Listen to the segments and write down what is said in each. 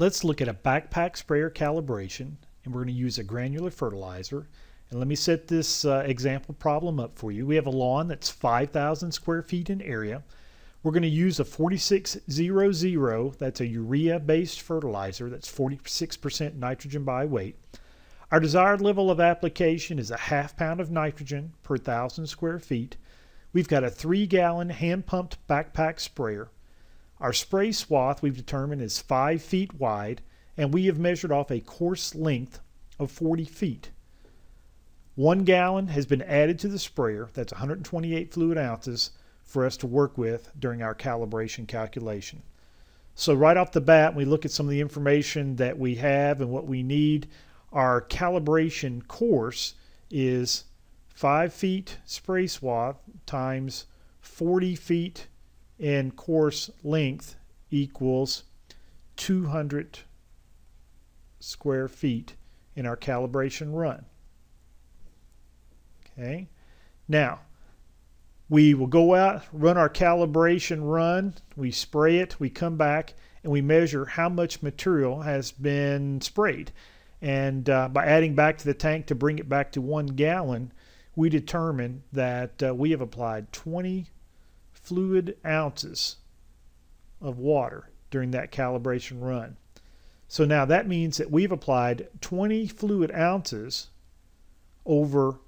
Let's look at a backpack sprayer calibration and we're going to use a granular fertilizer. And let me set this uh, example problem up for you. We have a lawn that's 5,000 square feet in area. We're going to use a 4600, that's a urea based fertilizer, that's 46% nitrogen by weight. Our desired level of application is a half pound of nitrogen per thousand square feet. We've got a three gallon hand pumped backpack sprayer. Our spray swath we've determined is 5 feet wide and we have measured off a course length of 40 feet. One gallon has been added to the sprayer, that's 128 fluid ounces, for us to work with during our calibration calculation. So right off the bat, we look at some of the information that we have and what we need. Our calibration course is 5 feet spray swath times 40 feet in course length equals 200 square feet in our calibration run. Okay, now we will go out, run our calibration run, we spray it, we come back, and we measure how much material has been sprayed. And uh, by adding back to the tank to bring it back to one gallon, we determine that uh, we have applied 20 fluid ounces of water during that calibration run. So now that means that we've applied 20 fluid ounces over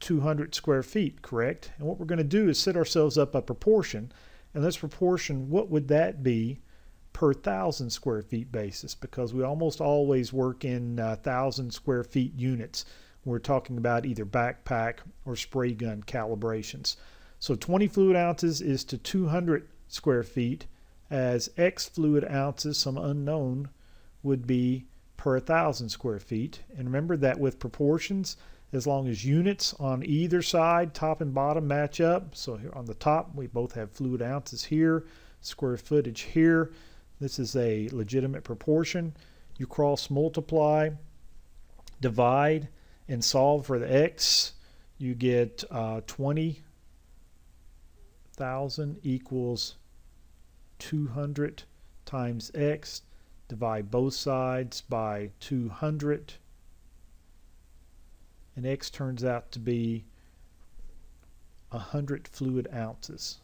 200 square feet, correct? And what we're going to do is set ourselves up a proportion, and this proportion, what would that be per thousand square feet basis? Because we almost always work in uh, thousand square feet units. We're talking about either backpack or spray gun calibrations. So 20 fluid ounces is to 200 square feet, as X fluid ounces, some unknown, would be per 1,000 square feet. And remember that with proportions, as long as units on either side, top and bottom, match up. So here on the top, we both have fluid ounces here, square footage here. This is a legitimate proportion. You cross multiply, divide, and solve for the x. You get uh, 20 thousand equals 200 times x. Divide both sides by 200. And x turns out to be 100 fluid ounces.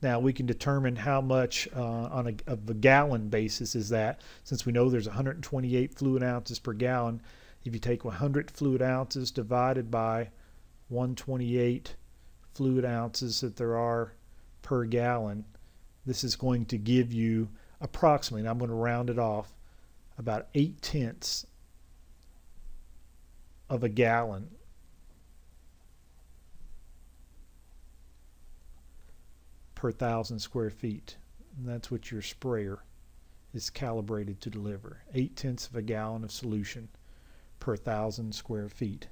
Now we can determine how much uh, on a, of a gallon basis is that since we know there's 128 fluid ounces per gallon. If you take 100 fluid ounces divided by 128 fluid ounces that there are per gallon, this is going to give you approximately, and I'm going to round it off, about 8 tenths of a gallon per thousand square feet. And that's what your sprayer is calibrated to deliver. 8 tenths of a gallon of solution per thousand square feet.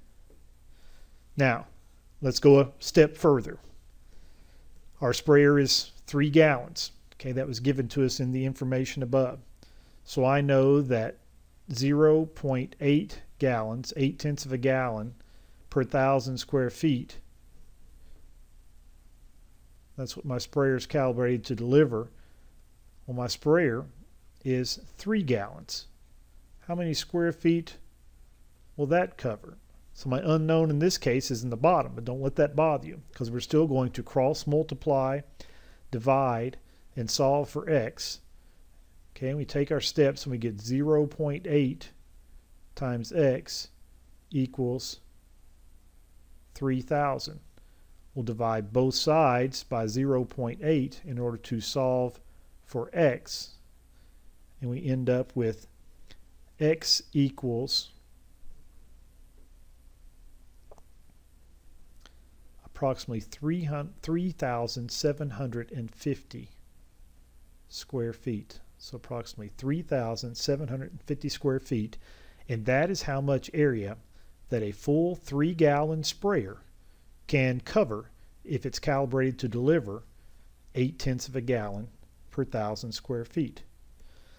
Now, let's go a step further. Our sprayer is three gallons. Okay, that was given to us in the information above. So I know that 0.8 gallons, 8 tenths of a gallon per thousand square feet. That's what my sprayer is calibrated to deliver. Well, my sprayer is 3 gallons. How many square feet will that cover? So my unknown in this case is in the bottom, but don't let that bother you because we're still going to cross multiply, divide, and solve for x. Okay, and we take our steps and we get 0.8 times x equals 3,000. We'll divide both sides by 0.8 in order to solve for x. And we end up with x equals approximately 3,750 square feet. So approximately 3,750 square feet. And that is how much area that a full three gallon sprayer can cover if it's calibrated to deliver 8 tenths of a gallon per thousand square feet.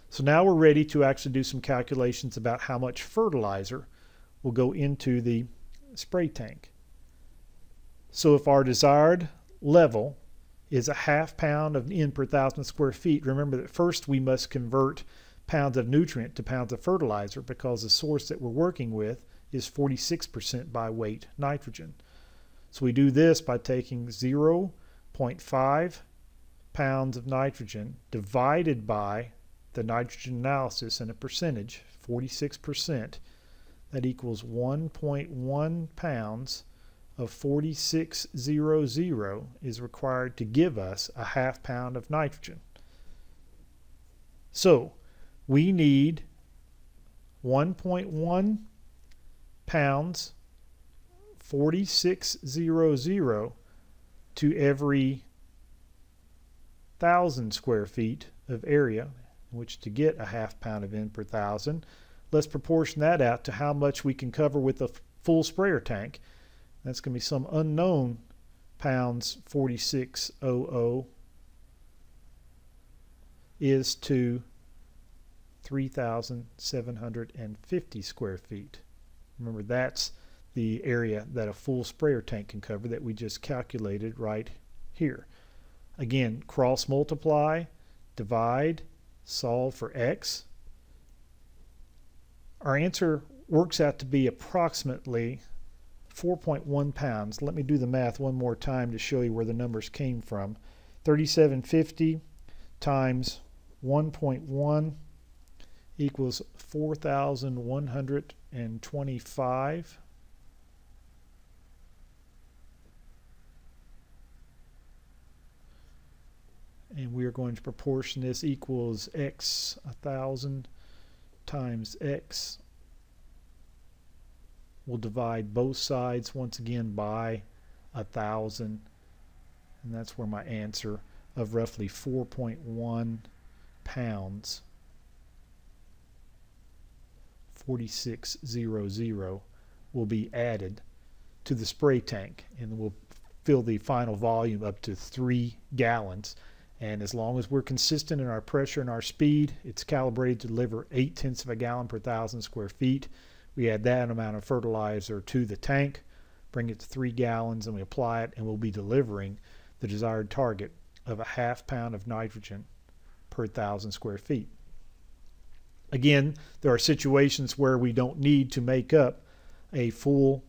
So now we're ready to actually do some calculations about how much fertilizer will go into the spray tank. So if our desired level is a half pound of N per thousand square feet. Remember that first we must convert pounds of nutrient to pounds of fertilizer because the source that we're working with is 46% by weight nitrogen. So we do this by taking 0.5 pounds of nitrogen divided by the nitrogen analysis in a percentage, 46%. That equals 1.1 pounds of 4600 is required to give us a half pound of nitrogen. So we need 1.1 pounds 4600 to every thousand square feet of area in which to get a half pound of N per thousand. Let's proportion that out to how much we can cover with a full sprayer tank. That's going to be some unknown pounds 4600 is to 3,750 square feet. Remember that's the area that a full sprayer tank can cover that we just calculated right here. Again, cross multiply, divide, solve for x. Our answer works out to be approximately 4.1 pounds. Let me do the math one more time to show you where the numbers came from. 3750 times 1.1 equals 4,125. And we are going to proportion this equals x 1,000 times x We'll divide both sides once again by a thousand. And that's where my answer of roughly 4.1 pounds 4600 will be added to the spray tank. And we'll fill the final volume up to three gallons. And as long as we're consistent in our pressure and our speed it's calibrated to deliver 8 tenths of a gallon per thousand square feet we add that amount of fertilizer to the tank, bring it to three gallons, and we apply it, and we'll be delivering the desired target of a half pound of nitrogen per thousand square feet. Again, there are situations where we don't need to make up a full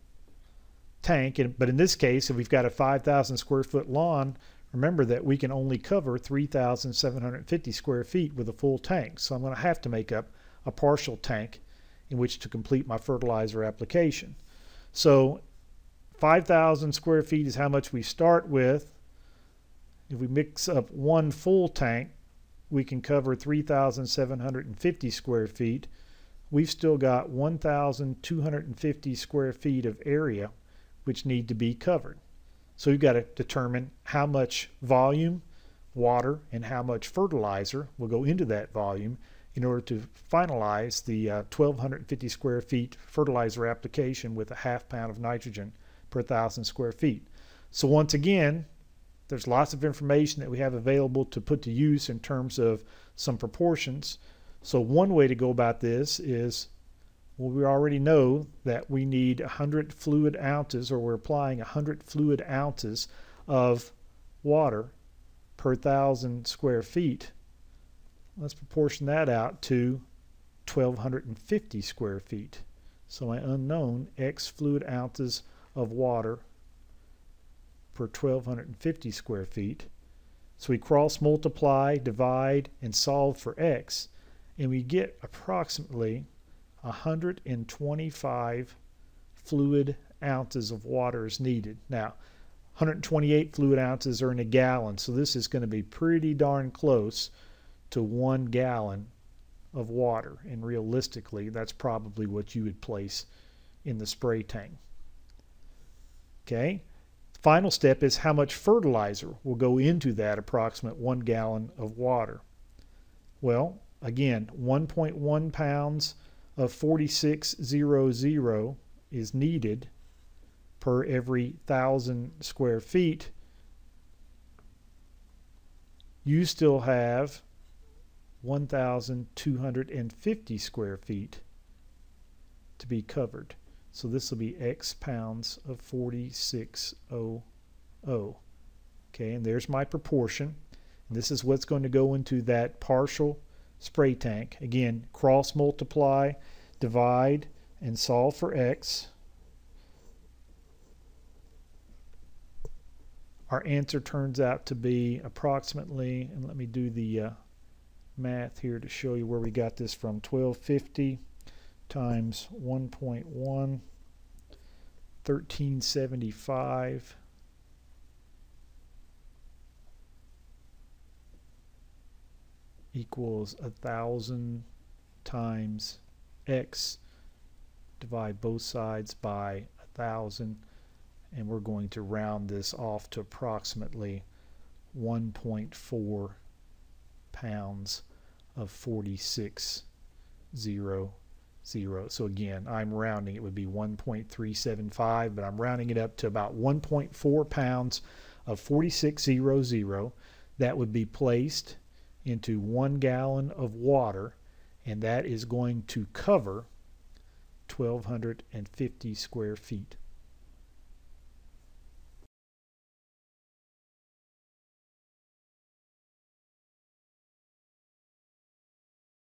tank, but in this case, if we've got a 5,000 square foot lawn, remember that we can only cover 3,750 square feet with a full tank. So I'm going to have to make up a partial tank in which to complete my fertilizer application. So 5,000 square feet is how much we start with. If we mix up one full tank, we can cover 3,750 square feet. We've still got 1,250 square feet of area which need to be covered. So we've got to determine how much volume, water, and how much fertilizer will go into that volume in order to finalize the uh, 1,250 square feet fertilizer application with a half pound of nitrogen per thousand square feet. So once again, there's lots of information that we have available to put to use in terms of some proportions. So one way to go about this is, well, we already know that we need 100 fluid ounces, or we're applying 100 fluid ounces of water per thousand square feet let's proportion that out to 1250 square feet. So my unknown X fluid ounces of water per 1250 square feet. So we cross multiply, divide, and solve for X, and we get approximately 125 fluid ounces of water is needed. Now, 128 fluid ounces are in a gallon, so this is going to be pretty darn close to one gallon of water. And realistically, that's probably what you would place in the spray tank. Okay. Final step is how much fertilizer will go into that approximate one gallon of water. Well, again, 1.1 pounds of 4600 is needed per every thousand square feet. You still have 1,250 square feet to be covered. So this will be X pounds of 4600. Okay, and there's my proportion. And this is what's going to go into that partial spray tank. Again, cross multiply, divide, and solve for x. Our answer turns out to be approximately, and let me do the uh, math here to show you where we got this from, 1250 times 1.1, 1375 equals a thousand times x. Divide both sides by a thousand. And we're going to round this off to approximately 1.4 pounds of 46.00 so again I'm rounding. It would be 1.375 but I'm rounding it up to about 1.4 pounds of 46.00 that would be placed into one gallon of water and that is going to cover 1250 square feet